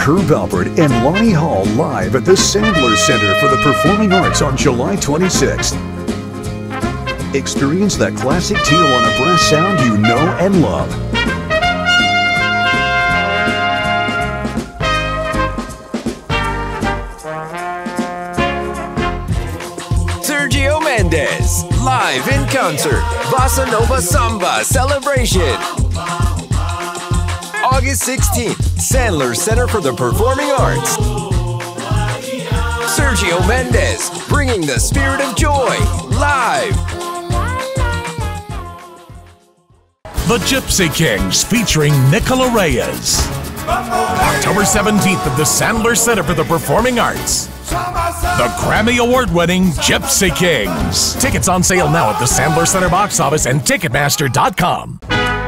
Herb Alpert and Lani Hall live at the Sandler Center for the Performing Arts on July 26th. Experience that classic Tijuana brass sound you know and love. Sergio Mendes, live in concert, Bossa Nova Samba Celebration. August 16th, Sandler Center for the Performing Arts. Sergio Mendes, bringing the spirit of joy, live. The Gipsy Kings featuring Nicola Reyes. October 17th at the Sandler Center for the Performing Arts. The Grammy Award winning Gipsy Kings. Tickets on sale now at the Sandler Center box office and Ticketmaster.com.